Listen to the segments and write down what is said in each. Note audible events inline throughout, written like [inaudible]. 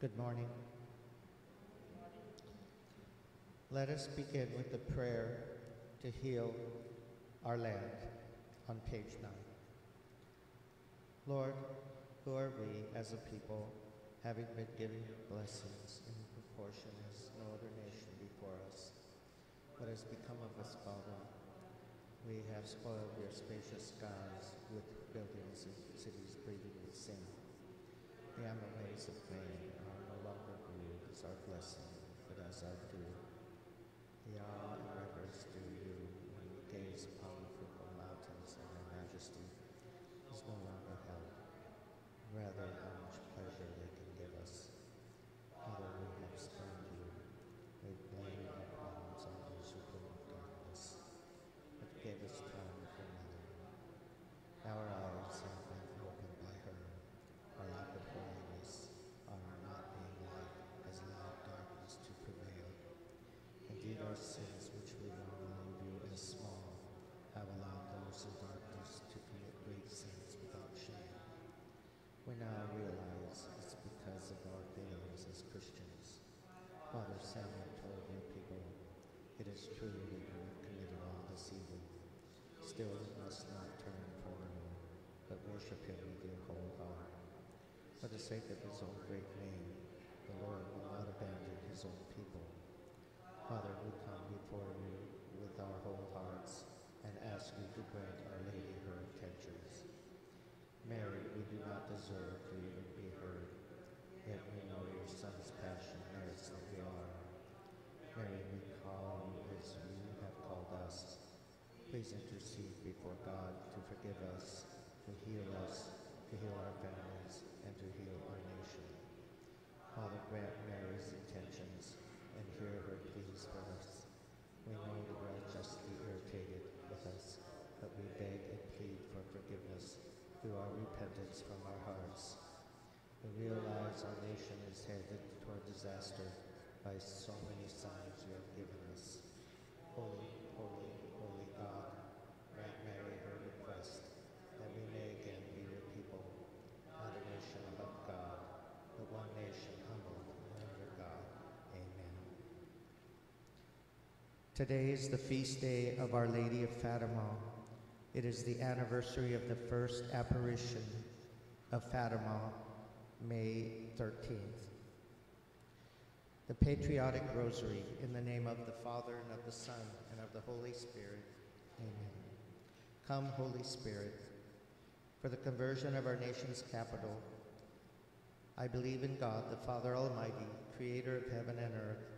Good morning. Let us begin with the prayer to heal our land on page 9. Lord, who are we as a people, having been given blessings in proportion as no other nation before us? What has become of us, Father? We have spoiled your spacious skies with buildings and cities breathing with sin. The ways of man are no longer viewed blessing, but as our due. The awe and reverence due you when we gaze upon the fruitful mountains and their majesty is no longer held. Rather, how much pleasure they can give us. Father, we have spurned you. We blame our problems on those who put of darkness, but gave us time for another. Our eyes have been opened by her. Our lack of holiness, our not being light, has allowed darkness to prevail. Indeed, our sins, which we normally view as small, have allowed those in darkness to commit great sins without shame. We now realize it's because of our failings as Christians. Father Samuel told your people, It is true that you have committed all this evil. Still, must not turn from Lord, but worship him with your whole heart. For the sake of his own great name, the Lord will not abandon his own people. Father, we come before you with our whole hearts and ask you to grant Our Lady her intentions. Mary, we do not deserve to even be heard, yet we know your Son's passion merits that we are. Mary, we call you as you have called us. Please intercede before God to forgive us, to heal us, to heal our families, and to heal our nation. Father, grant Mary's intentions and hear her pleas for us. We know you are justly irritated with us, but we beg and plead for forgiveness through our repentance from our hearts. We realize our nation is headed toward disaster by so many signs you have given us. Holy, holy, holy God, grant Mary her request, that we may again be your people, not a nation above God, but one nation humbled under God. Amen. Today is the feast day of Our Lady of Fatima. It is the anniversary of the first apparition of Fatima, May 13th. The Patriotic Rosary, in the name of the Father, and of the Son, and of the Holy Spirit. Amen. Come, Holy Spirit, for the conversion of our nation's capital. I believe in God, the Father Almighty, creator of heaven and earth,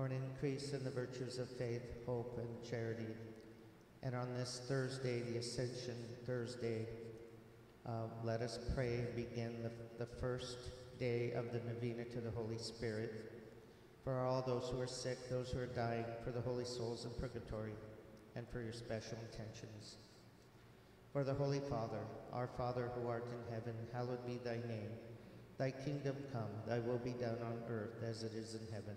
For an increase in the virtues of faith, hope, and charity. And on this Thursday, the Ascension Thursday, uh, let us pray and begin the, the first day of the Novena to the Holy Spirit. For all those who are sick, those who are dying, for the holy souls in purgatory, and for your special intentions. For the Holy Father, our Father who art in heaven, hallowed be thy name. Thy kingdom come, thy will be done on earth as it is in heaven.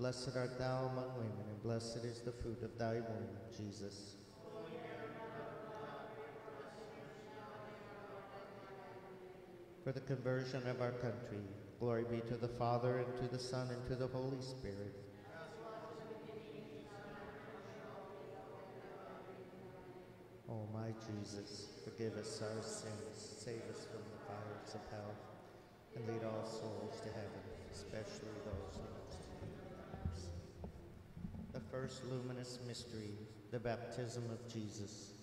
Blessed art thou among women, and blessed is the fruit of thy womb, Jesus. For the conversion of our country, glory be to the Father, and to the Son, and to the Holy Spirit. O oh, my Jesus, forgive us our sins, save us from the fires of hell, and lead all souls to heaven, especially those in first luminous mystery, the baptism of Jesus.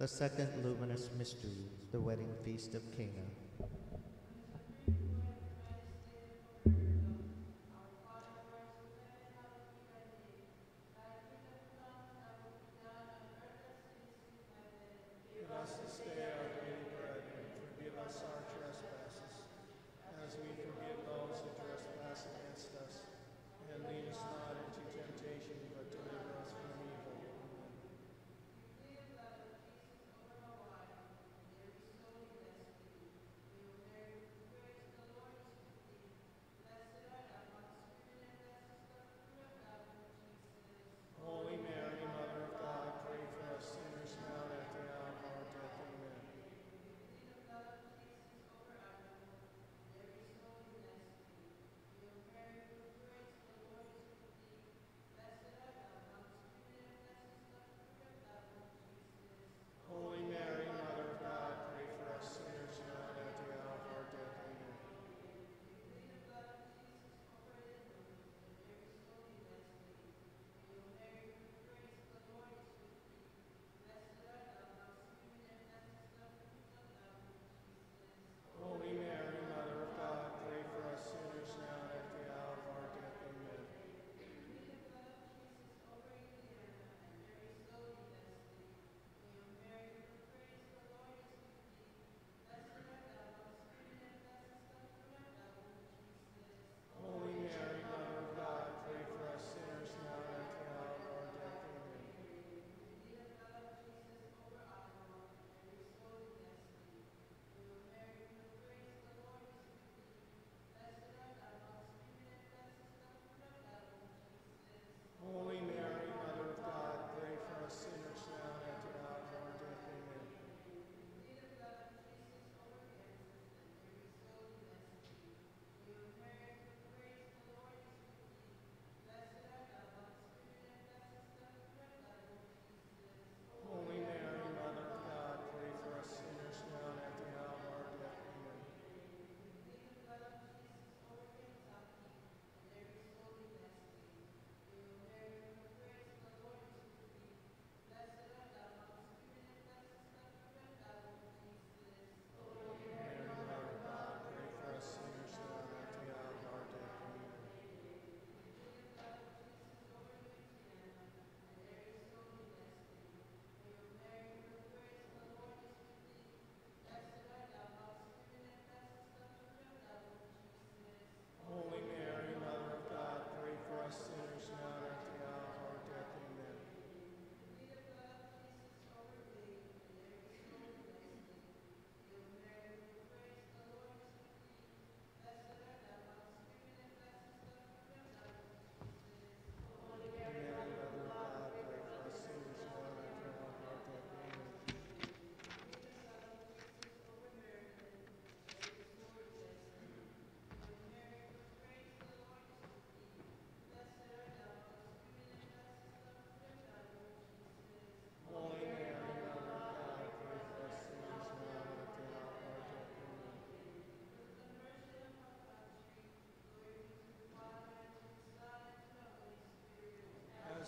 The second luminous mystery, the wedding feast of Cana.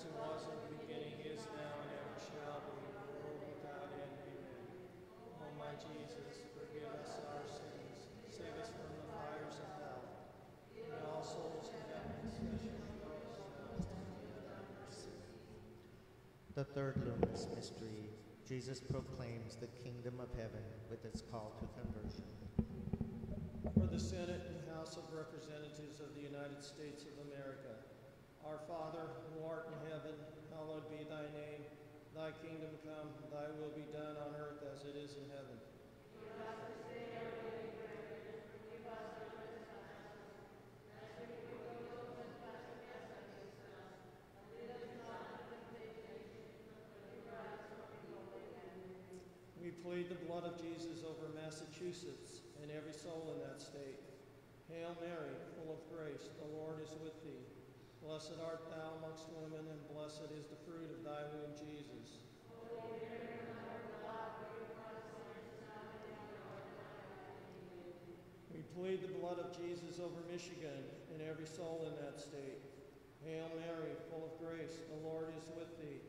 it was in the beginning, is now, and ever shall be, world without end. Amen. O my Jesus, forgive us our sins, save us from the fires of hell, and all souls heaven. The third luminous mystery, Jesus proclaims the kingdom of heaven with its call to conversion. For the Senate and House of Representatives of the United States of America, our Father, who art in heaven, hallowed be thy name. Thy kingdom come, thy will be done on earth as it is in heaven. We plead the blood of Jesus over Massachusetts and every soul in that state. Hail Mary, full of grace, the Lord is with thee. Blessed art thou amongst women, and blessed is the fruit of thy womb, Jesus. We plead the blood of Jesus over Michigan and every soul in that state. Hail Mary, full of grace, the Lord is with thee.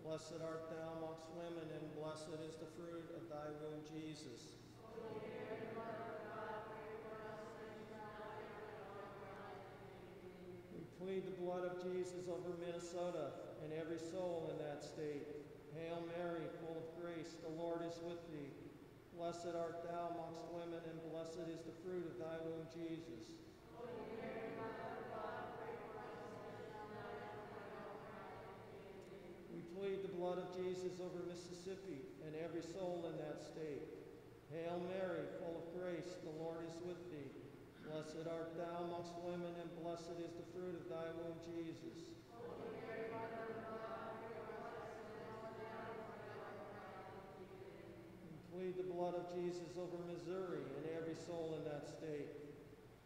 Blessed art thou amongst women, and blessed is the fruit of thy womb, Jesus. Plead the blood of Jesus over Minnesota and every soul in that state. Hail Mary, full of grace, the Lord is with thee. Blessed art thou amongst women, and blessed is the fruit of thy womb, Jesus. We plead the blood of Jesus over Mississippi and every soul in that state. Hail Mary, full of grace, the Lord is with thee. Blessed art thou amongst women, and blessed is the fruit of thy womb, Jesus. We plead the blood of Jesus over Missouri and every soul in that state.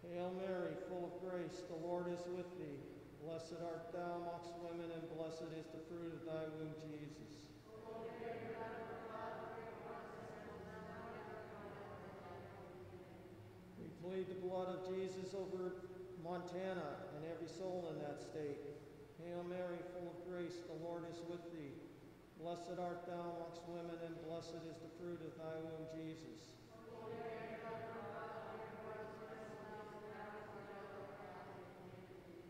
Hail Mary, full of grace, the Lord is with thee. Blessed art thou amongst women, and blessed is the fruit of thy womb, Jesus. We plead the blood of Jesus over Montana and every soul in that state. Hail Mary, full of grace, the Lord is with thee. Blessed art thou amongst women, and blessed is the fruit of thy womb, Jesus.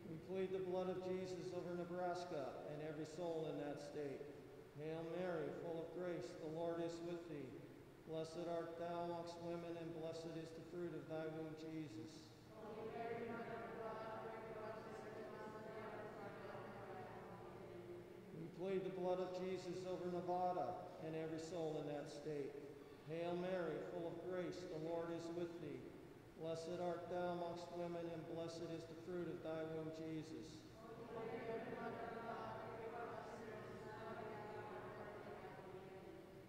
We plead the blood of Jesus over Nebraska and every soul in that state. Hail Mary, full of grace, the Lord is with thee. Blessed art thou amongst women, and blessed is the fruit of thy womb, Jesus. We plead the blood of Jesus over Nevada and every soul in that state. Hail Mary, full of grace, the Lord is with thee. Blessed art thou amongst women, and blessed is the fruit of thy womb, Jesus.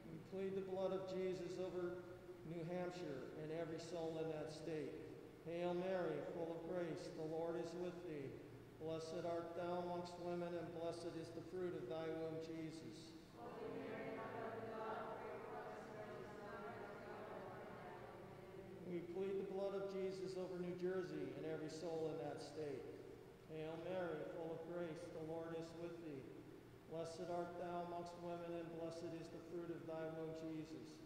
We plead the blood of Jesus over New Hampshire and every soul in that state. Hail Mary, full of grace, the Lord is with thee. Blessed art thou amongst women, and blessed is the fruit of thy womb, Jesus. We plead the blood of Jesus over New Jersey and every soul in that state. Hail Mary, full of grace, the Lord is with thee. Blessed art thou amongst women, and blessed is the fruit of thy womb, Jesus.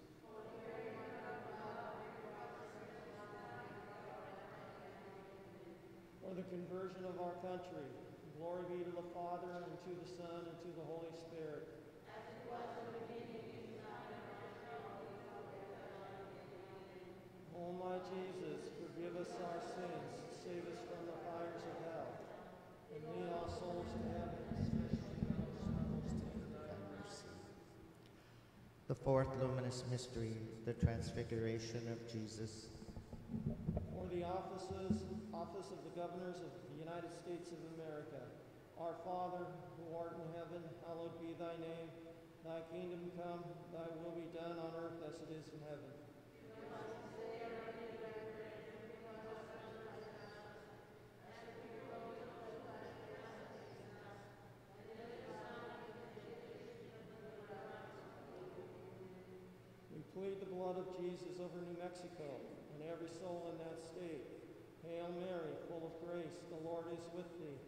For the conversion of our country, glory be to the Father, and to the Son, and to the Holy Spirit. O my Jesus, forgive us our sins, save us from the fires of hell, and lead all souls to heaven, especially those most in need of thy mercy. The fourth luminous mystery, the transfiguration of Jesus. For the offices, office of the governors of the United States of America, our Father, who art in heaven, hallowed be thy name. Thy kingdom come, thy will be done on earth as it is in heaven. We plead the blood of Jesus over New Mexico and every soul in that state. Hail Mary, full of grace, the Lord is with thee.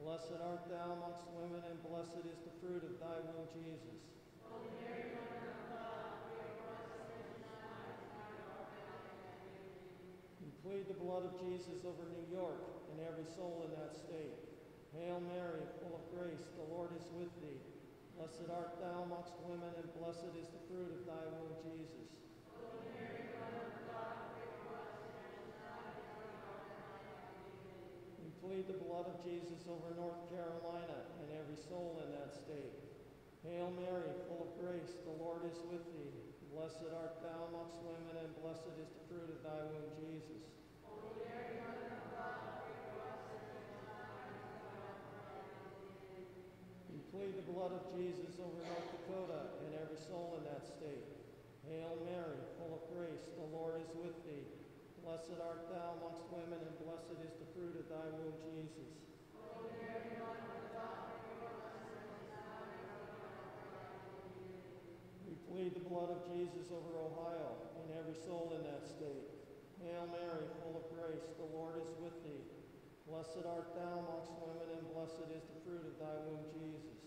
Blessed art thou amongst women, and blessed is the fruit of thy womb, Jesus. We plead the blood of Jesus over New York and every soul in that state. Hail Mary, full of grace, the Lord is with thee. Blessed art thou amongst women, and blessed is the fruit of thy womb, Jesus. We plead the blood of Jesus over North Carolina and every soul in that state. Hail Mary, full of grace, the Lord is with thee. Blessed art thou amongst women, and blessed is the fruit of thy womb, Jesus. We plead the blood of Jesus over North Dakota and every soul in that state. Hail Mary, full of grace, the Lord is with thee. Blessed art thou amongst women, and blessed is the fruit of thy womb, Jesus. We plead the blood of Jesus over Ohio and every soul in that state. Hail Mary, full of grace, the Lord is with thee. Blessed art thou amongst women, and blessed is the fruit of thy womb, Jesus.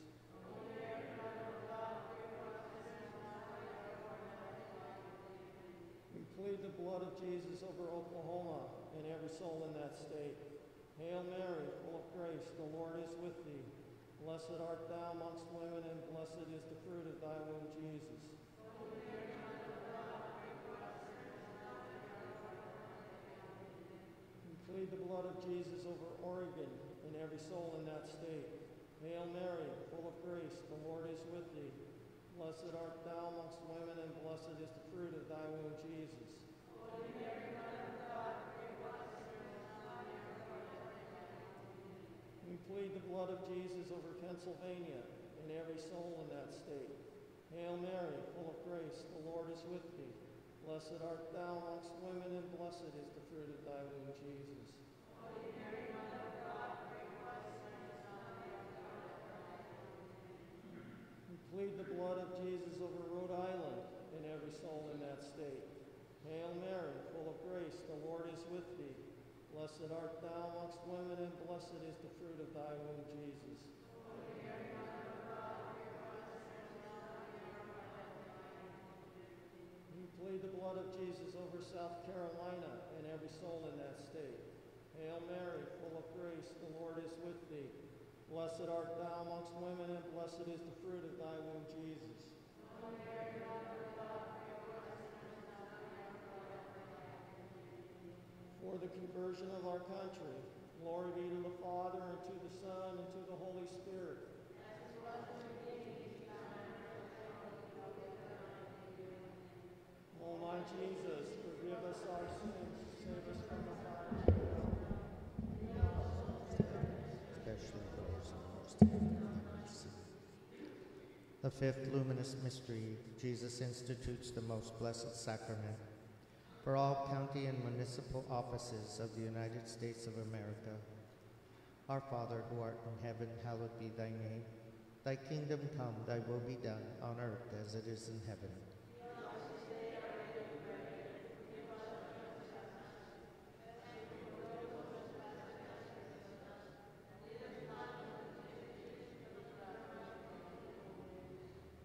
We plead the blood of Jesus over Oklahoma and every soul in that state. Hail Mary, full of grace, the Lord is with thee. Blessed art thou amongst women, and blessed is the fruit of thy womb, Jesus. We plead the blood of Jesus over Oregon and every soul in that state. Hail Mary, full of grace, the Lord is with thee. Blessed art thou amongst women, and blessed is the fruit of thy womb, Jesus. We plead the blood of Jesus over Pennsylvania and every soul in that state. Hail Mary, full of grace, the Lord is with thee. Blessed art thou amongst women, and blessed is the fruit of thy womb, Jesus. We plead the blood of Jesus over Rhode Island and every soul in that state. Hail Mary, full of grace, the Lord is with thee. Blessed art thou amongst women, and blessed is the fruit of thy womb, Jesus. We plead the blood of Jesus over South Carolina and every soul in that state. Hail Mary, full of grace, the Lord is with thee. Blessed art thou amongst women, and blessed is the fruit of thy womb, Jesus. For the conversion of our country, glory be to the Father, and to the Son, and to the Holy Spirit. O my Jesus, forgive us our sins, save us from the fires of hell. especially those in most need of thy mercy. The fifth luminous mystery, Jesus institutes the most blessed sacrament. For all county and municipal offices of the United States of America, our Father who art in heaven, hallowed be thy name. Thy kingdom come, thy will be done, on earth as it is in heaven.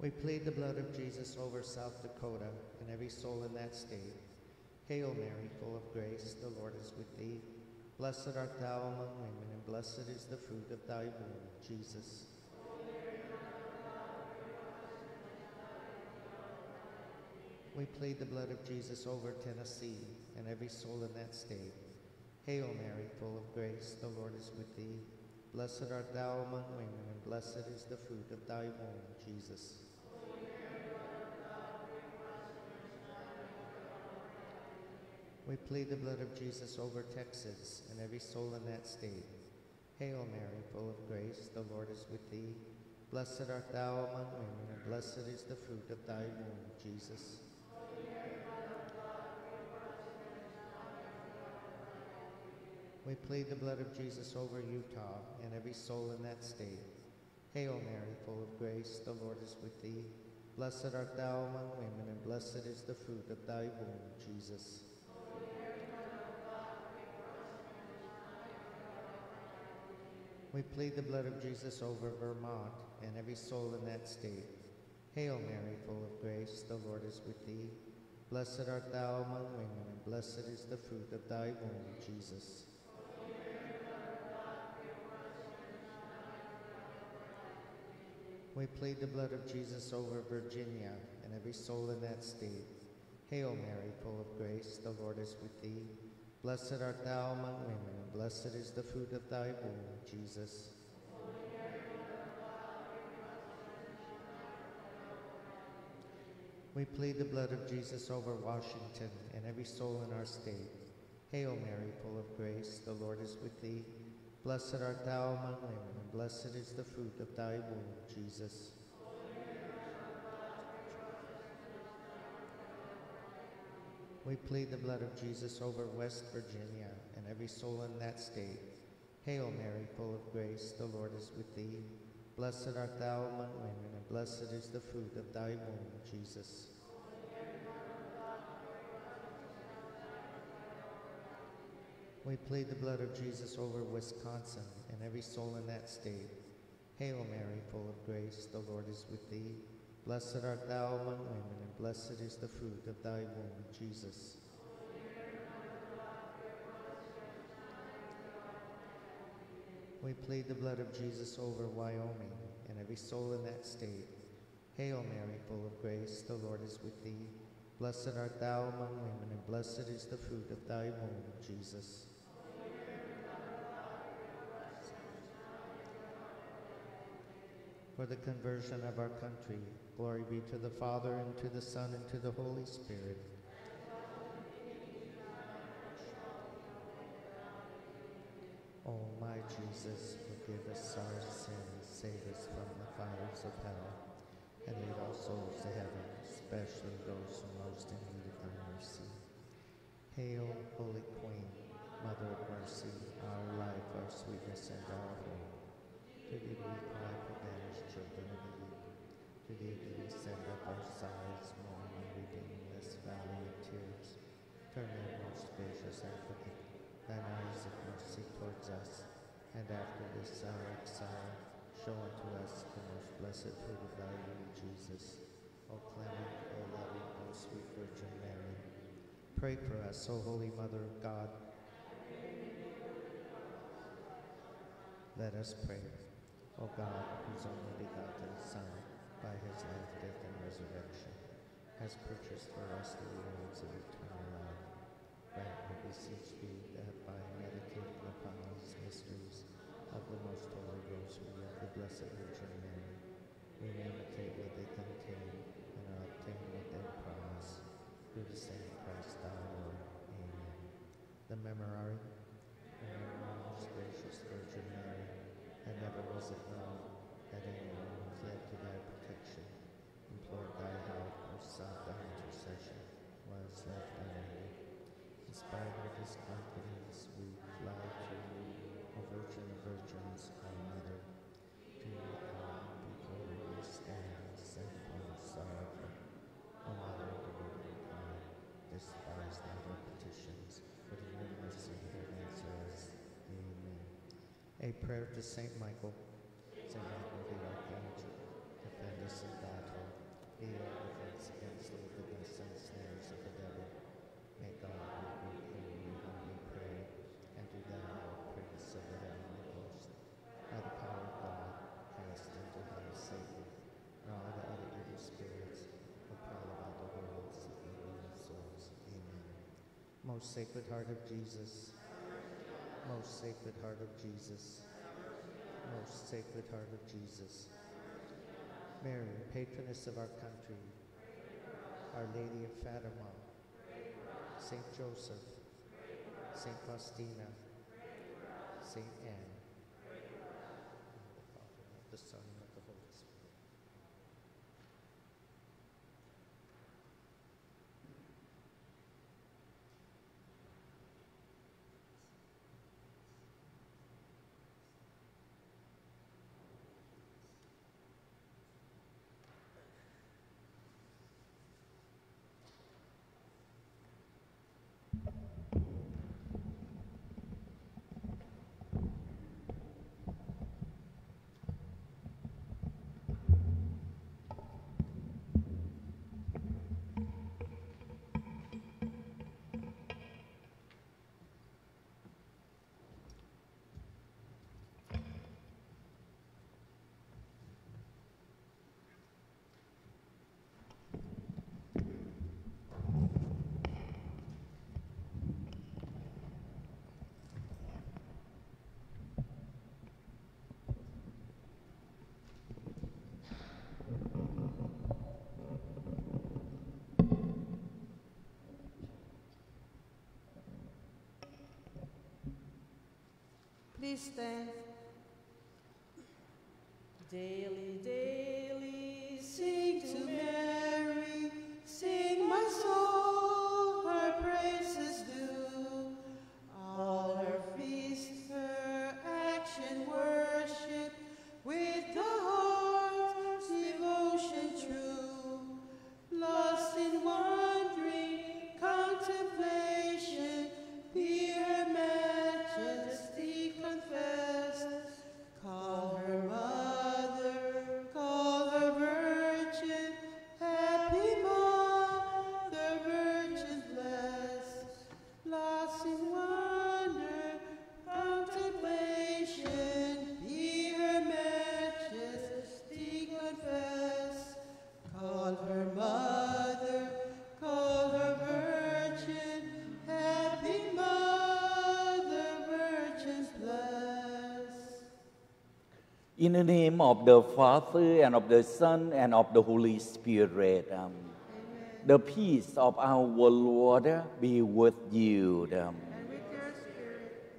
We plead the blood of Jesus over South Dakota and every soul in that state. Hail Mary, full of grace, the Lord is with thee. Blessed art thou among women, and blessed is the fruit of thy womb, Jesus. We plead the blood of Jesus over Tennessee and every soul in that state. Hail Mary, full of grace, the Lord is with thee. Blessed art thou among women, and blessed is the fruit of thy womb, Jesus. We plead the blood of Jesus over Texas and every soul in that state. Hail Mary, full of grace, the Lord is with thee. Blessed art thou among women, and blessed is the fruit of thy womb, Jesus. We plead the blood of Jesus over Utah and every soul in that state. Hail Mary, full of grace, the Lord is with thee. Blessed art thou among women, and blessed is the fruit of thy womb, Jesus. We plead the blood of Jesus over Vermont and every soul in that state. Hail Mary, full of grace, the Lord is with thee. Blessed art thou among women, and blessed is the fruit of thy womb, Jesus. We plead the blood of Jesus over Virginia and every soul in that state. Hail Mary, full of grace, the Lord is with thee. Blessed art thou among women, and blessed is the fruit of thy womb, Jesus. We plead the blood of Jesus over Washington and every soul in our state. Hail Mary, full of grace, the Lord is with thee. Blessed art thou among women, and blessed is the fruit of thy womb, Jesus. We plead the blood of Jesus over West Virginia and every soul in that state. Hail Mary, full of grace, the Lord is with thee. Blessed art thou among women, and blessed is the fruit of thy womb, Jesus. We plead the blood of Jesus over Wisconsin and every soul in that state. Hail Mary, full of grace, the Lord is with thee. Blessed art thou among women, and blessed is the fruit of thy womb, Jesus. We plead the blood of Jesus over Wyoming and every soul in that state. Hail Mary, full of grace, the Lord is with thee. Blessed art thou among women, and blessed is the fruit of thy womb, Jesus. For the conversion of our country, glory be to the Father, and to the Son, and to the Holy Spirit. O my Jesus, forgive us our sins, save us from the fires of hell, and lead all souls to heaven, especially those who most in need of thy mercy. Hail, Holy Queen, Mother of Mercy, our life, our sweetness, and our hope. To thee we cry banished children of Eve. To thee do we send up our sighs, mourning, weeping in this valley of tears. Turn then, most gracious advocate, thine eyes of mercy towards us, and after this our exile, show unto us the most blessed fruit of thy womb, Jesus. O clement, O loving, O sweet Virgin Mary, pray for us, O Holy Mother of God. Let us pray. O God, whose only begotten Son, by his life, death, and resurrection, has purchased for us the rewards of eternal life, grant, we beseech thee, that by meditating upon these mysteries of the most holy rosary of the Blessed Virgin Mary, we may imitate what they contain and are obtained what they promise. Through the same Christ our Lord. Amen. The Memorare. Remember, most gracious Virgin Mary, and never was it known that anyone who fled to thy protection, implored thy help, or sought thy intercession, was left unaided. Inspired with this confidence, we fly to you, O Virgin of Virgins, our Mother. To you come, before you we stand, sinful and sorrowful. O Mother of the Word of God, despise not our petitions, but in your mercy hear and answer us. Amen. A prayer to Saint Michael. Saint Michael the Archangel, defend us in battle. Be our defense against the wickedness and snares of the devil. May God rebuke him, we humbly pray, and do thou, O Prince of the heavenly host, by the power of God, cast into hell Satan and all the other evil spirits who prowl about the world seeking evil souls. Amen. Most Sacred Heart of Jesus, most Sacred Heart of Jesus, most Sacred Heart of Jesus. Mary, patroness of our country, Our Lady of Fatima, Saint Joseph, Saint Faustina, Saint Anne, Please stand. Daily, daily, sing to Mary, In the name of the Father and of the Son and of the Holy Spirit. um, the peace of our Lord be with you. um.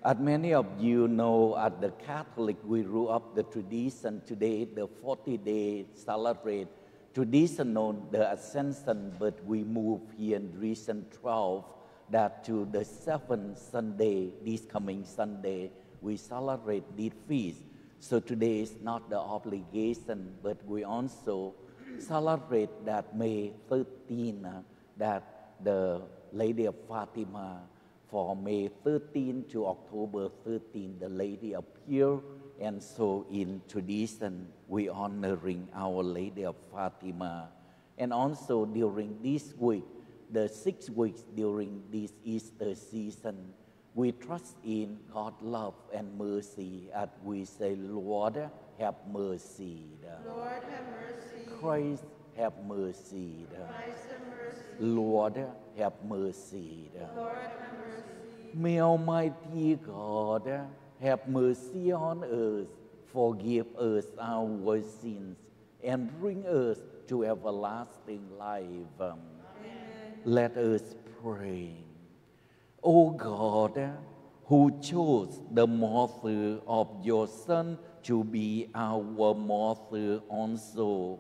As many of you know, at the Catholic, we grew up the tradition today, the 40 day celebrate traditional, the Ascension, but we move here in Region 12 that to the seventh Sunday, this coming Sunday, we celebrate this feast. So today is not the obligation, but we also celebrate that May 13, uh, that the Lady of Fatima for May 13 to October 13, the lady appeared, and so in tradition we honoring Our Lady of Fatima. And also during this week, the six weeks during this Easter season, we trust in God's love and mercy as we say, Lord, have mercy. Lord have mercy. Christ, have mercy. Christ have mercy. Lord, have mercy. Lord have mercy. May Almighty God have mercy on us, forgive us our sins, and bring us to everlasting life. Um, Let us pray. O God, who chose the mother of your Son to be our mother also,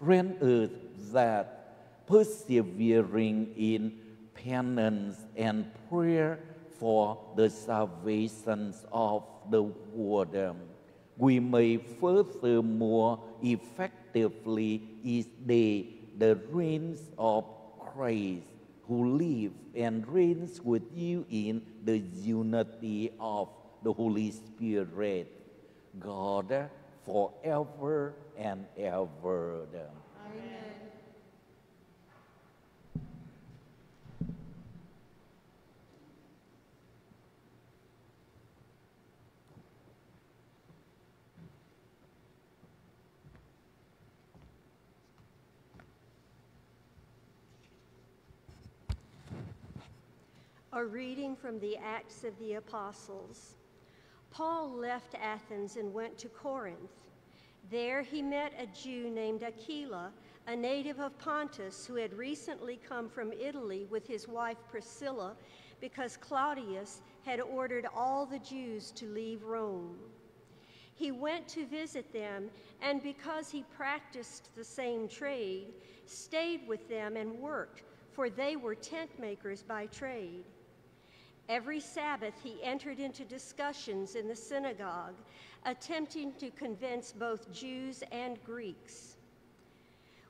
grant us that persevering in penance and prayer for the salvation of the world, we may furthermore effectively day the reigns of Christ, who live and reigns with you in the unity of the Holy Spirit, God, forever and ever. A reading from the Acts of the Apostles. Paul left Athens and went to Corinth. There he met a Jew named Aquila, a native of Pontus, who had recently come from Italy with his wife Priscilla because Claudius had ordered all the Jews to leave Rome. He went to visit them, and because he practiced the same trade, stayed with them and worked, for they were tent makers by trade. Every Sabbath, he entered into discussions in the synagogue, attempting to convince both Jews and Greeks.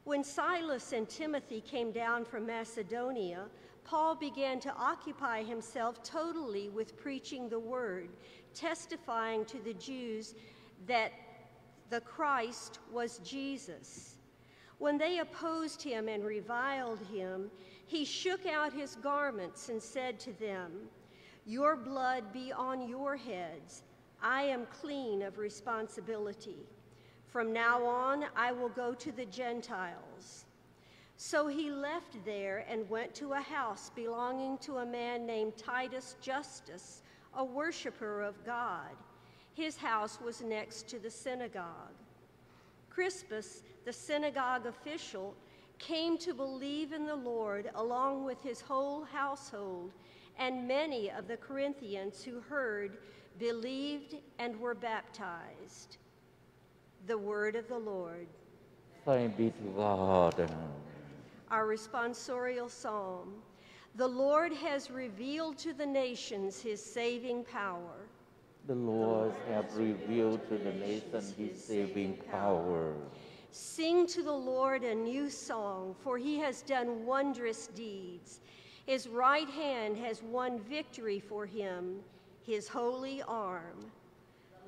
When Silas and Timothy came down from Macedonia, Paul began to occupy himself totally with preaching the word, testifying to the Jews that the Christ was Jesus. When they opposed him and reviled him, he shook out his garments and said to them, Your blood be on your heads. I am clean of responsibility. From now on, I will go to the Gentiles. So he left there and went to a house belonging to a man named Titus Justus, a worshiper of God. His house was next to the synagogue. Crispus, the synagogue official, came to believe in the Lord along with his whole household, and many of the Corinthians who heard believed and were baptized. The word of the Lord. Thanks be to God. Our responsorial psalm. The Lord has revealed to the nations his saving power. The Lord has revealed to the nation his saving power. Sing to the Lord a new song, for he has done wondrous deeds. His right hand has won victory for him, his holy arm.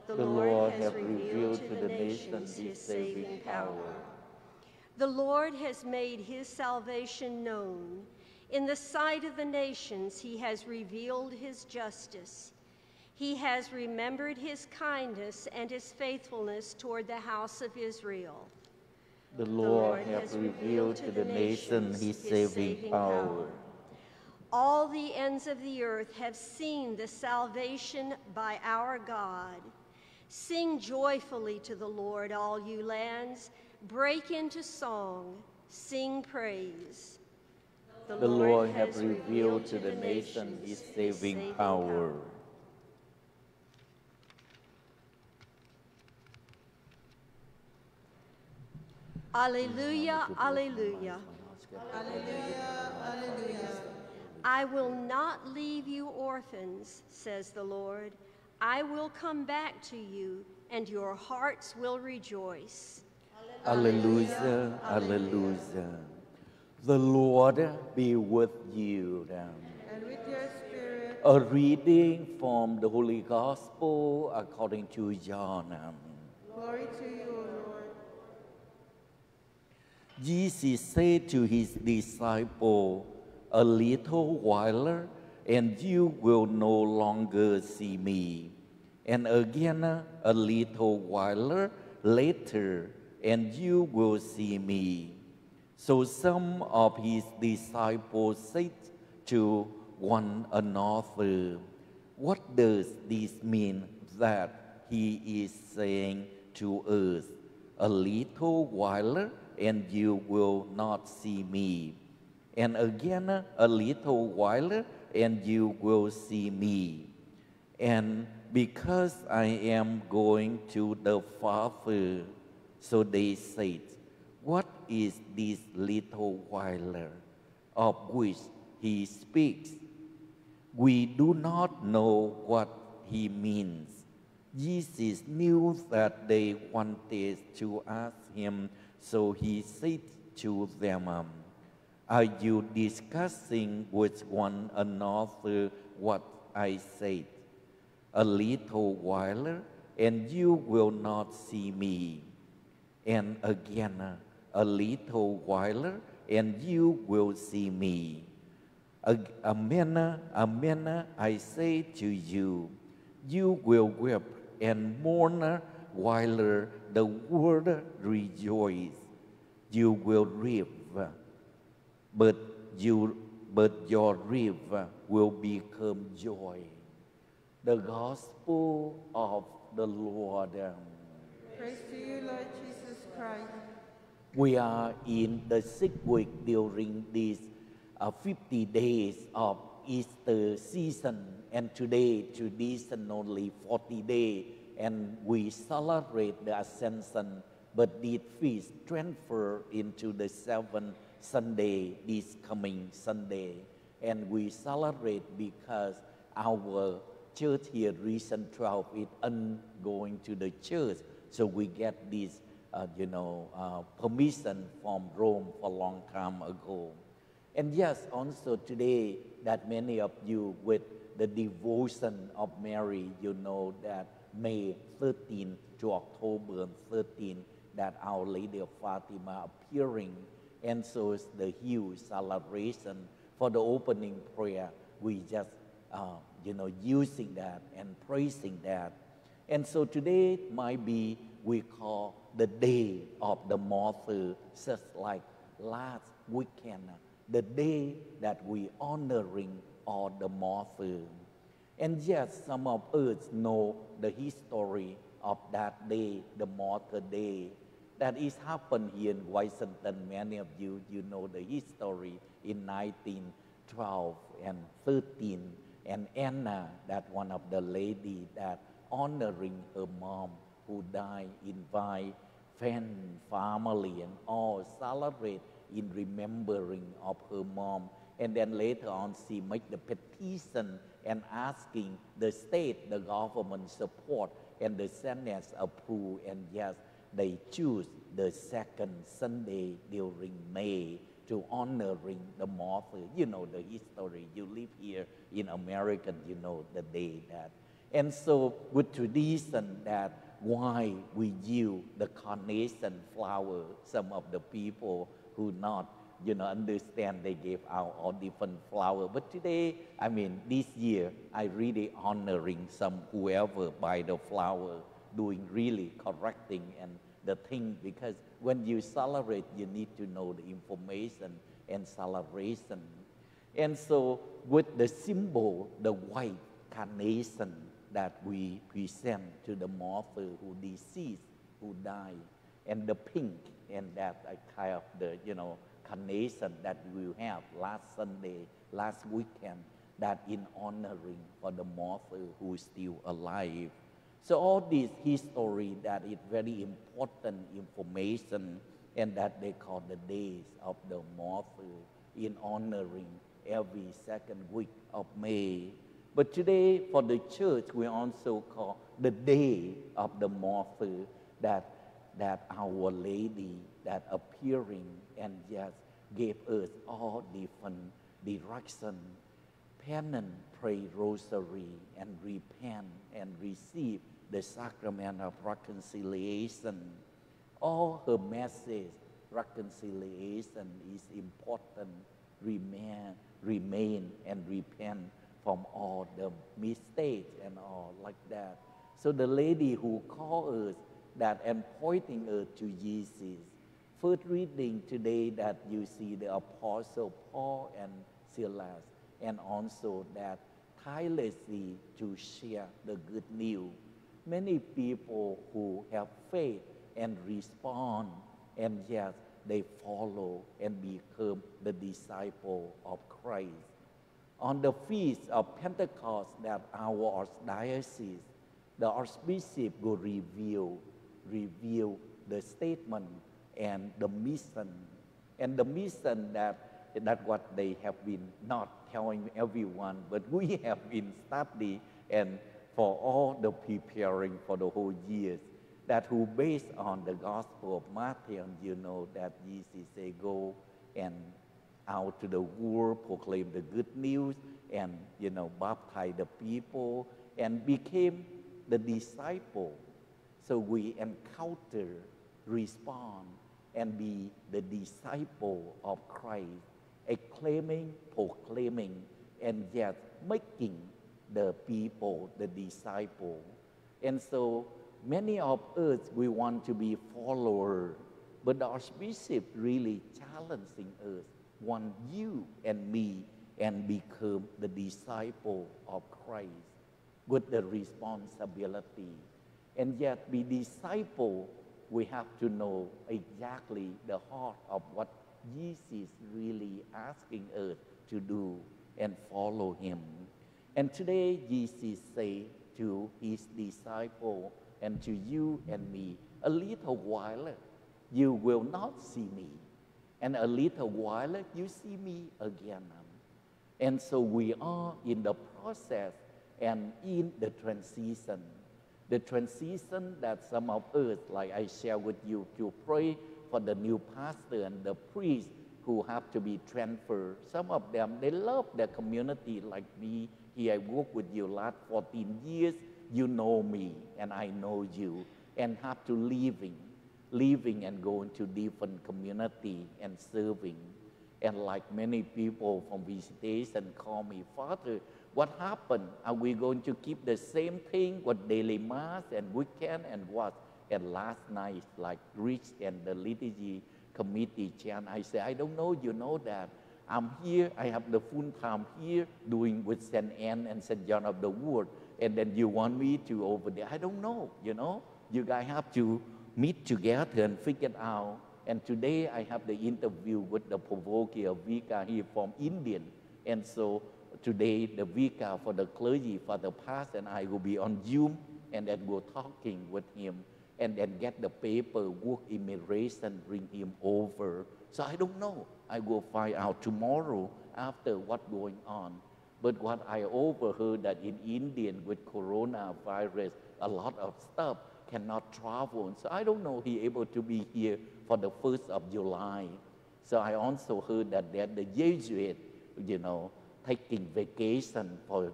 The Lord has revealed to the nations his saving power. The Lord has made his salvation known. In the sight of the nations, he has revealed his justice. He has remembered his kindness and his faithfulness toward the house of Israel. The Lord has revealed to the nations his saving power. All the ends of the earth have seen the salvation by our God. Sing joyfully to the Lord, all you lands. Break into song. Sing praise. The Lord has revealed to the nation his saving power. Mm-hmm. Alleluia, alleluia. Alleluia, alleluia. I will not leave you orphans, says the Lord. I will come back to you, and your hearts will rejoice. Alleluia, alleluia. The Lord be with you. And with your spirit, A reading from the Holy Gospel according to John. glory to you, O Lord. Jesus said to his disciple, A little while, and you will no longer see me. And again, uh, a little while later, and you will see me. So some of his disciples said to one another, What does this mean that he is saying to us? A little while, and you will not see me. And again, a little while, and you will see me. And because I am going to the Father, so they said, What is this little while of which he speaks? We do not know what he means. Jesus knew that they wanted to ask him, so he said to them, Are you discussing with one another what I said? A little while, and you will not see me. And again, a little while, and you will see me. Amen, amen, I say to you, you will weep and mourn while the world rejoices. You will reap, but you but your river will become joy. The gospel of the Lord. Praise to you, Lord Jesus Christ. We are in the sixth week during these uh, 50 days of Easter season, and today traditionally 40 days, and we celebrate the Ascension, but this feast transfer into the seventh Sunday, this coming Sunday, and we celebrate because our church here, Region 12, is ongoing to the church, so we get this uh, you know, uh, permission from Rome for a long time ago. And yes, also today that many of you with the devotion of Mary, you know that May 13 to October 13, that Our Lady of Fatima appearing. And so it's the huge celebration for the opening prayer. We just, uh, you know, using that and praising that. And so today might be we call the day of the martyr, just like last weekend, the day that we honoring all the martyr. And yes, some of us know the history of that day, the martyr day. That is happened here in Washington. Many of you, you know the history in 1912 and 13. And Anna, that one of the lady that honoring her mom who died, invite friend, family, and all celebrate in remembering of her mom. And then later on, she make the petition and asking the state, the government support, and the Senate approve. And yes, they choose the second Sunday during May to honoring the martyr. You know the history. You live here in America, you know the day that. And so with tradition that why we use the carnation flower, some of the people who not you know understand they gave out all different flower. But today, I mean this year, I really honoring some whoever buy the flower, doing really correcting and the thing because when you celebrate, you need to know the information and celebration. And so, with the symbol, the white carnation that we present to the martyr who deceased, who died, and the pink, and that uh, kind of the you know carnation that we have last Sunday, last weekend, that in honoring for the martyr who is still alive. So all this history that is very important information and that they call the days of the martyr in honoring every second week of May. But today for the church we also call the day of the martyr that that our lady that appearing and just gave us all different direction penance, pray rosary, and repent and receive the sacrament of reconciliation. All her message, reconciliation is important. Remain, remain and repent from all the mistakes and all like that. So the lady who called us that and pointing us to Jesus. First reading today that you see the apostle Paul and Silas, and also that tirelessly to share the good news many people who have faith and respond, and yes, they follow and become the disciple of Christ. On the feast of Pentecost that our archdiocese, the archbishop will reveal, reveal the statement and the mission. And the mission that, that what they have been not telling everyone, but we [laughs] have been studying and for all the preparing for the whole years that who based on the gospel of Matthew, you know that Jesus say go and out to the world, proclaim the good news, and you know baptize the people, and became the disciple. So we encounter, respond, and be the disciple of Christ, acclaiming, proclaiming, and yet making the people, the disciple. And so many of us, we want to be followers, but the Archbishop really challenging us, want you and me and become the disciple of Christ with the responsibility. And yet be disciple, we have to know exactly the heart of what Jesus really asking us to do and follow him. And today, Jesus said to his disciple and to you and me, a little while you will not see me, and a little while you see me again. And so we are in the process and in the transition. The transition that some of us, like I share with you, to pray for the new pastor and the priest who have to be transferred. Some of them, they love their community like me here I work with you last 14 years. You know me and I know you and have to leaving, leaving and going to different community and serving. And like many people from visitation call me, Father, what happened? Are we going to keep the same thing with daily mass and weekend and what? And last night, like Rich and the liturgy committee chair, I said, I don't know, you know that. I'm here, I have the full time here doing with St. Anne and St. John of the Wood. And then you want me to over there. I don't know, you know. You guys have to meet together and figure it out. And today I have the interview with the Provokia Vika here from Indian. And so today the Vicar for the clergy, for the past, and I will be on Zoom and then go talking with him and then get the paper, work immigration, bring him over. So I don't know. I will find out tomorrow after what going on. But what I overheard that in India with coronavirus, a lot of stuff cannot travel. So I don't know he able to be here for the first of July. So I also heard that that the Jesuit, you know, taking vacation for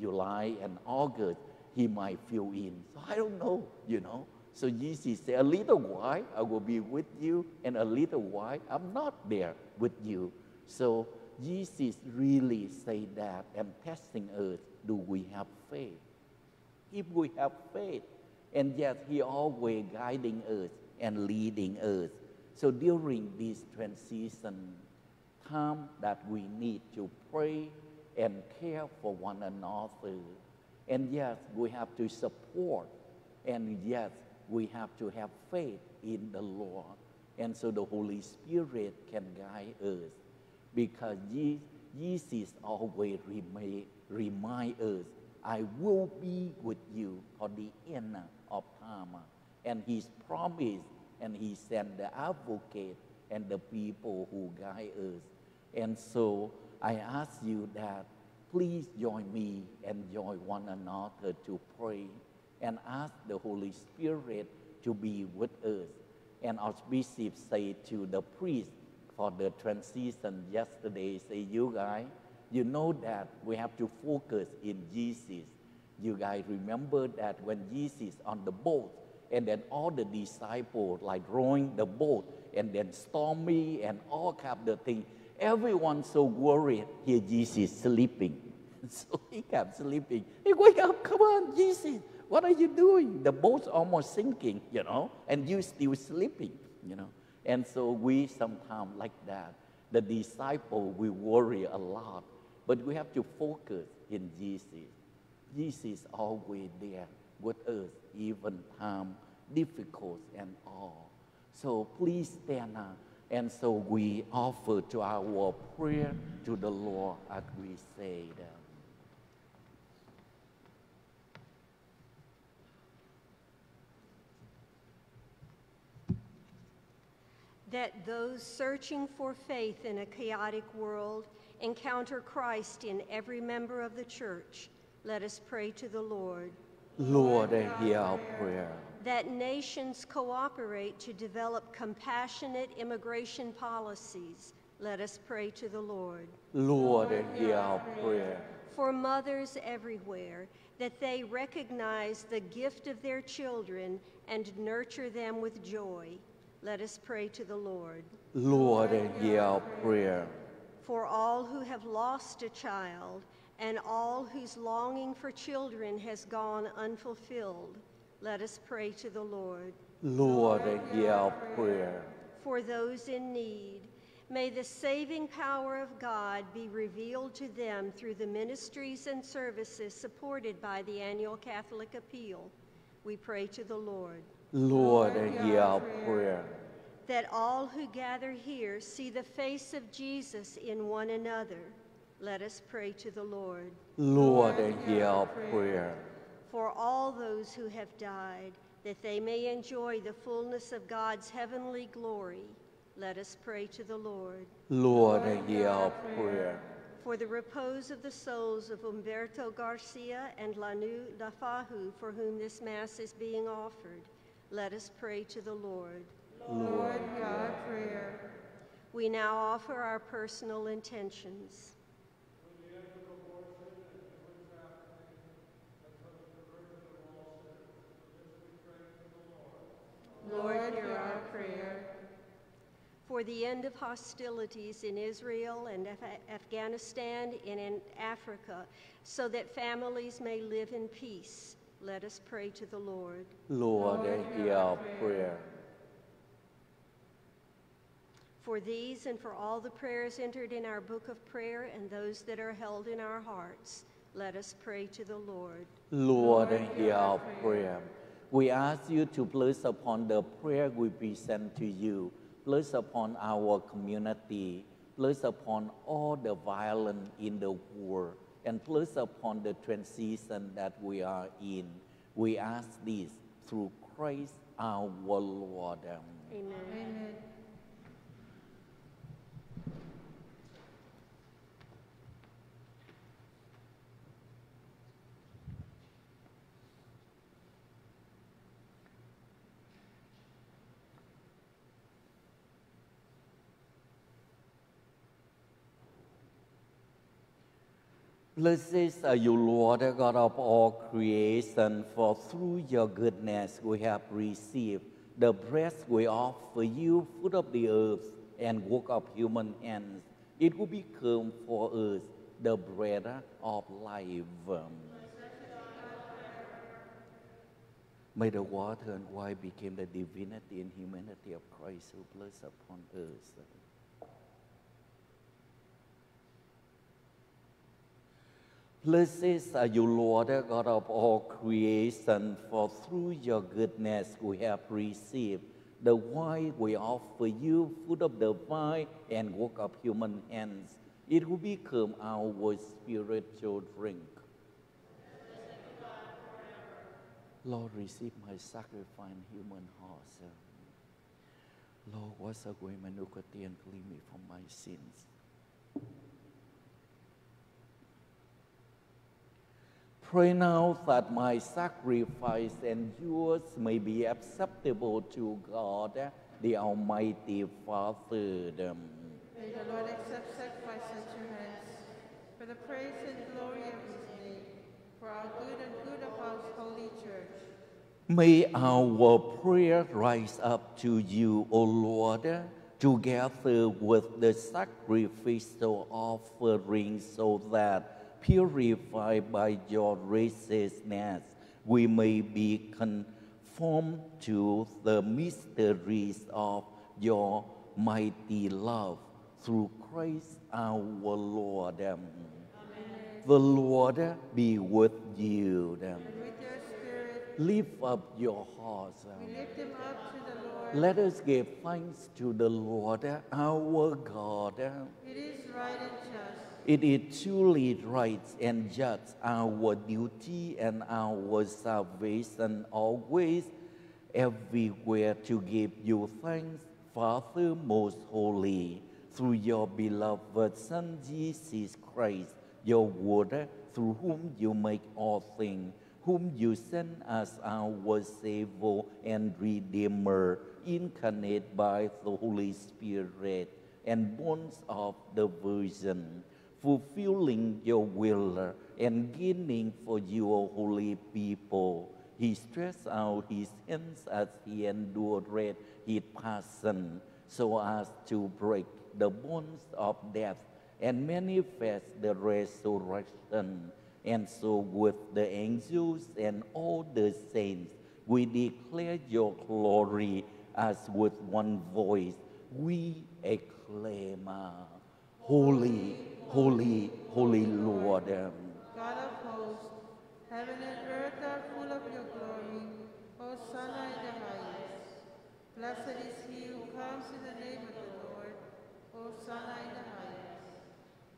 July and August, he might fill in. So I don't know, you know. So Jesus said, a little while I will be with you, and a little while I'm not there with you. So Jesus really say that and testing us, do we have faith? If we have faith, and yet He always guiding us and leading us. So during this transition time that we need to pray and care for one another. And yes, we have to support. And yes, we have to have faith in the Lord. And so the Holy Spirit can guide us because Jesus always remind, remind us, I will be with you for the end of time. And His promise, and He sent the advocate and the people who guide us. And so I ask you that please join me and join one another to pray and ask the Holy Spirit to be with us. And our bishop said to the priest for the transition yesterday, say, you guys, you know that we have to focus in Jesus. You guys remember that when Jesus on the boat, and then all the disciples like rowing the boat, and then stormy and all kind of things. Everyone so worried. Here Jesus sleeping. [laughs] So he kept sleeping. He wake up, come on, Jesus, what are you doing? The boat's almost sinking, you know, and you're still sleeping, you know. And so we sometimes like that. The disciple we worry a lot, but we have to focus in Jesus. Jesus always there with us, even time difficult and all. So please stand up. And so we offer to our prayer to the Lord as we say that. That those searching for faith in a chaotic world encounter Christ in every member of the church. Let us pray to the Lord. Lord, hear our prayer. That nations cooperate to develop compassionate immigration policies. Let us pray to the Lord. Lord, hear our prayer. For mothers everywhere, that they recognize the gift of their children and nurture them with joy. Let us pray to the Lord. Lord, hear our prayer. For all who have lost a child and all whose longing for children has gone unfulfilled, let us pray to the Lord. Lord, hear our prayer. For those in need, may the saving power of God be revealed to them through the ministries and services supported by the annual Catholic Appeal. We pray to the Lord. Lord, hear our prayer. That all who gather here see the face of Jesus in one another. Let us pray to the Lord. Lord, hear our prayer. For all those who have died, that they may enjoy the fullness of God's heavenly glory, let us pray to the Lord. Lord, hear our prayer. For the repose of the souls of Umberto Garcia and Lanu Lafahu, for whom this Mass is being offered, let us pray to the Lord. Lord, hear our prayer. We now offer our personal intentions. Lord, hear our prayer. For the end of hostilities in Israel and Af- Afghanistan and in Africa, so that families may live in peace, let us pray to the Lord. Lord, hear our prayer. For these and for all the prayers entered in our book of prayer and those that are held in our hearts, let us pray to the Lord. Lord, hear our prayer. We ask you to bless upon the prayer we present to you, bless upon our community, bless upon all the violence in the world, and bless upon the transition that we are in. We ask this through Christ our Lord. Amen. Amen. Blessed are you, Lord, God of all creation, for through your goodness we have received the breath we offer you, food of the earth and work of human hands. It will become for us the bread of life. May the water and wine become the divinity and humanity of Christ who bless upon us. Blessed are you, Lord, God of all creation, for through your goodness we have received the wine we offer you, food of the vine and work of human hands. It will become our spiritual drink. Lord, receive my sacrifice human heart. Lord, wash away my iniquity and clean me from my sins. Pray now that my sacrifice and yours may be acceptable to God, the Almighty Father. May the Lord accept sacrifice at your hands for the praise and glory of his name, for our good and good of our holy church. May our prayer rise up to you, O Lord, together with the sacrificial offering, so that purified by your righteousness, we may be conformed to the mysteries of your mighty love through Christ our Lord. Amen. The Lord be with you. And with your spirit, Lift up your hearts. we lift them up to the Lord. Let us give thanks to the Lord our God. it is right and just, It is truly right and just our duty and our salvation always, everywhere to give you thanks, Father most holy, through your beloved Son Jesus Christ, your word, through whom you make all things, whom you send as our Savior and Redeemer, incarnate by the Holy Spirit and born of the Virgin fulfilling your will and gaining for your holy people. He stretched out his hands as he endured his passion, so as to break the bonds of death and manifest the resurrection. And so, with the angels and all the saints, we declare your glory as with one voice we acclaim, Holy, holy, holy Lord. Um, God of hosts, heaven and earth are full of your glory. Hosanna in the highest. Blessed is he who comes in the name of the Lord. Hosanna in the highest.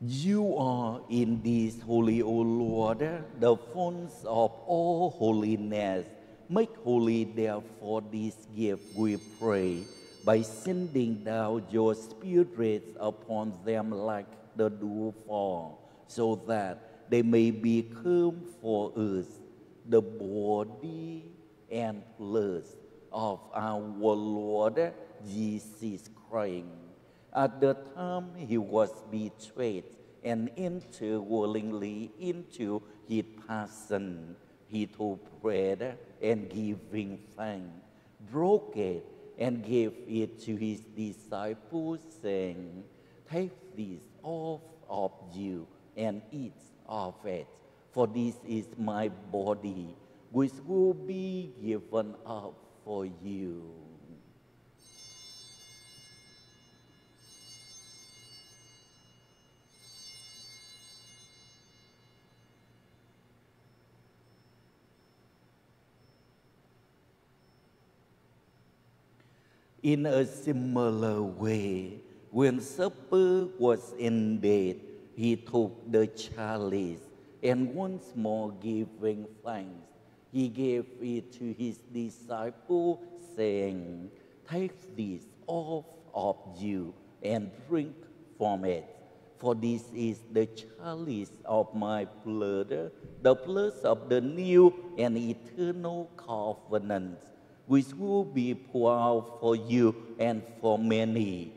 You are indeed holy, O Lord, the fount of all holiness. Make holy, therefore, this gift, we pray, by sending down your Spirit upon them like the dewfall, so that they may become for us the body and blood of our Lord Jesus Christ. At the time he was betrayed and entered willingly into his passion, he took bread and giving thanks, broke it and gave it to his disciples, saying, Take this of you and eat of it, for this is my body, which will be given up for you. In a similar way, when supper was ended, he took the chalice and once more giving thanks, he gave it to his disciples, saying, Take this off of you and drink from it. For this is the chalice of my blood, the blood of the new and eternal covenant, which will be poured out for you and for many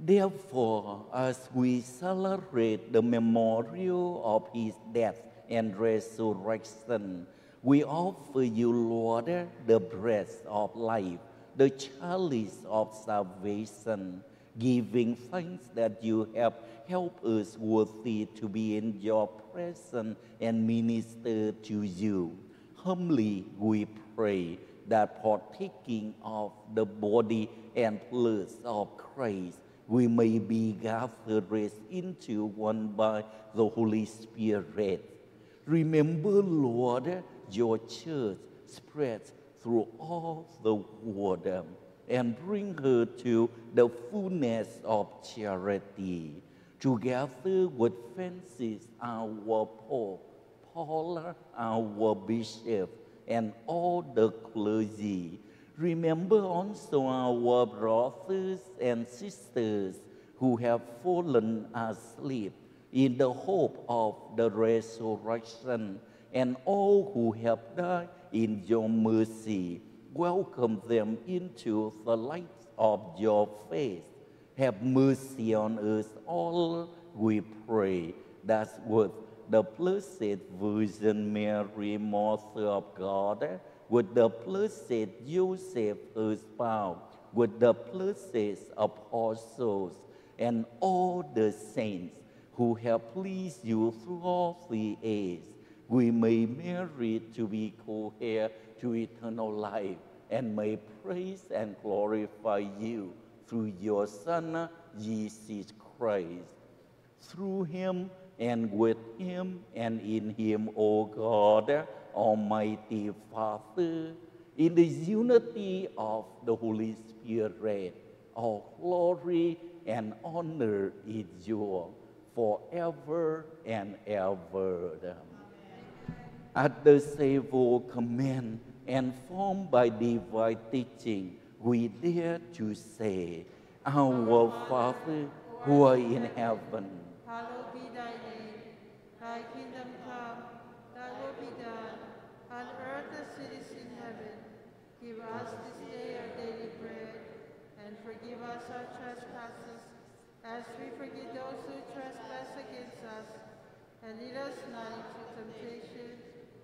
Therefore, as we celebrate the memorial of his death and resurrection, we offer you, Lord, the breath of life, the chalice of salvation, giving thanks that you have helped us worthy to be in your presence and minister to you. Humbly we pray that partaking of the body and blood of Christ, we may be gathered into one by the Holy Spirit. Remember, Lord, your church spreads through all the world and bring her to the fullness of charity. Together with Francis, our Pope, Paul, our Bishop, and all the clergy, Remember also our brothers and sisters who have fallen asleep in the hope of the resurrection, and all who have died in your mercy. Welcome them into the light of your face. Have mercy on us all, we pray. That's with the Blessed Virgin Mary, Mother of God with the blessed Joseph, her spouse, with the blessed apostles, and all the saints who have pleased you throughout the ages, we may merit to be co-heir to eternal life and may praise and glorify you through your Son, Jesus Christ. Through him and with him and in him, O God, Almighty Father, in the unity of the Holy Spirit, all glory and honor is yours forever and ever. At the same command and formed by divine teaching, we dare to say, Our Father who art in heaven, Hallowed be thy name. Thy kingdom come, thy will be done, on earth as it is in heaven. Give us this day our daily bread, and forgive us our trespasses, as we forgive those who trespass against us. And lead us not into temptation,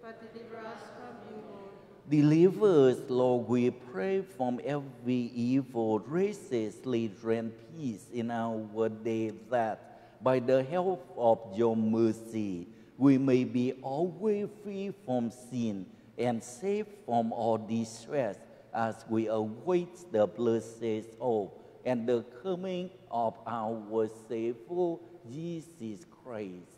but deliver us from evil. Deliver us, Lord, we pray, from every evil. Graciously grant peace in our day that, by the help of your mercy, we may be always free from sin and safe from all distress as we await the blessed hope and the coming of our Savior, Jesus Christ.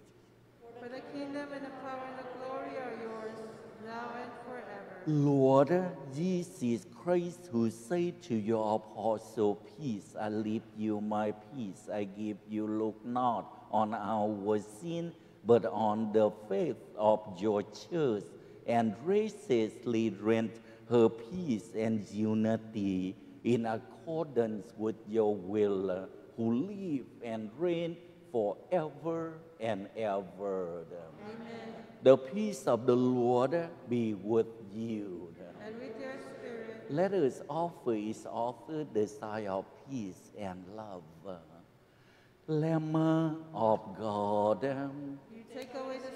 For the kingdom and the power and the glory are yours, now and forever. Lord Jesus Christ, who said to your apostle, Peace, I leave you my peace, I give you, look not on our sin, but on the faith of your church, and graciously grant her peace and unity in accordance with your will, who live and reign forever and ever. Amen. The peace of the Lord be with you. And with your spirit, Let us offer each other the sign of peace and love. Lamb of God, you take away the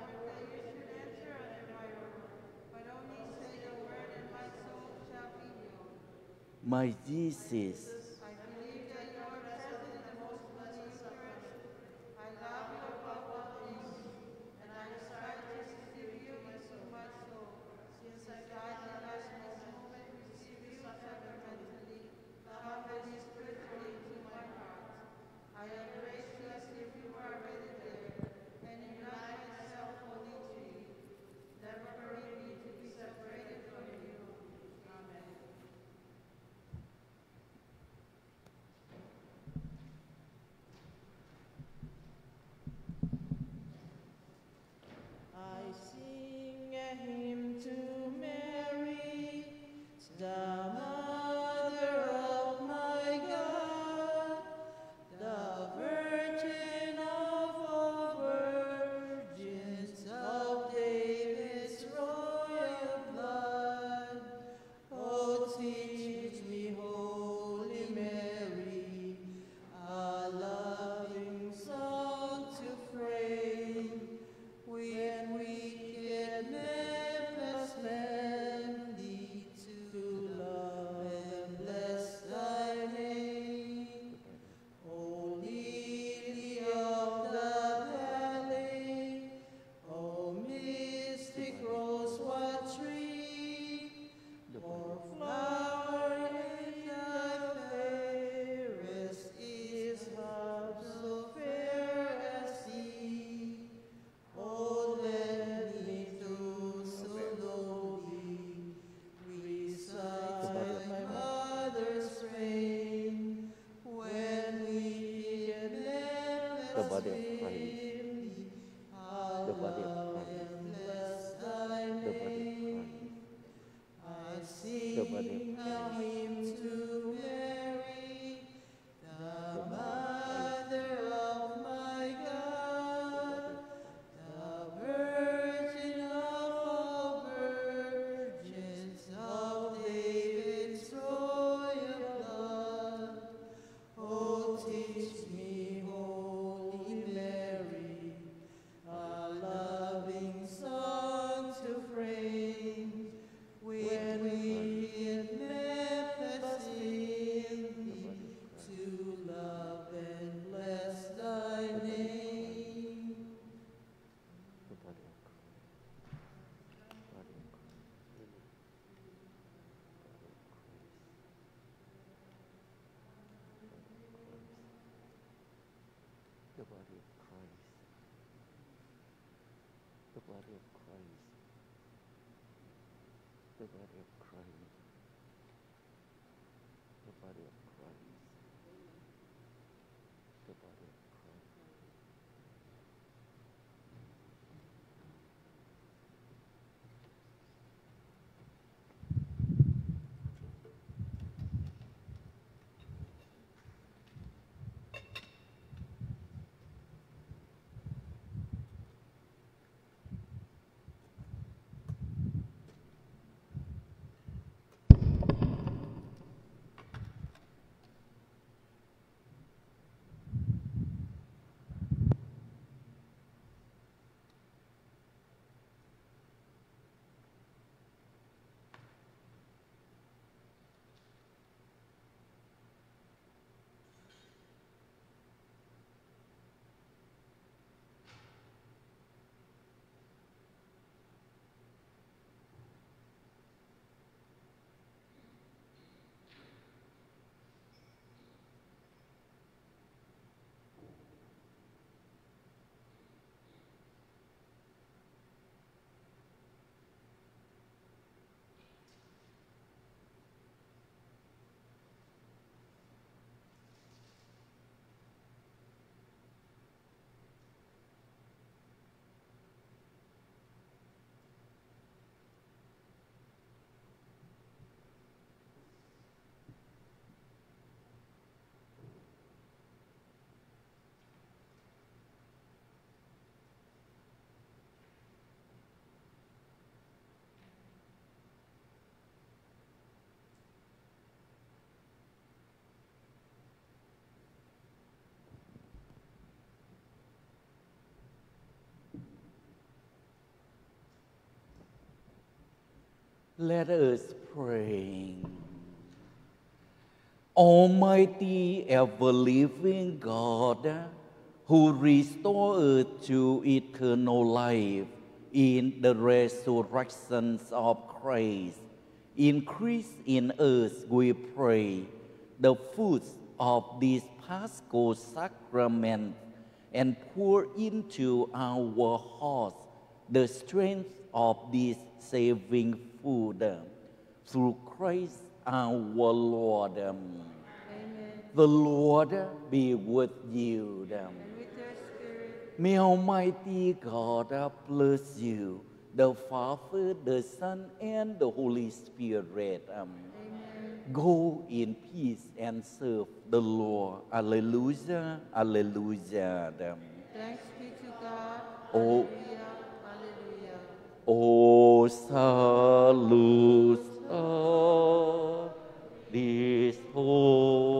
mas dizes: after that, it cried. Let us pray. Almighty, ever living God, who restore us to eternal life in the resurrection of Christ, increase in us, we pray, the fruits of this Paschal sacrament and pour into our hearts the strength of this saving food through Christ our Lord. Um, Amen. The Lord be with you. Um. And with your spirit, May Almighty God bless you, the Father, the Son, and the Holy Spirit. Amen. Amen. Go in peace and serve the Lord. Alleluia, alleluia. Thanks be to God. Oh. O salus, this holy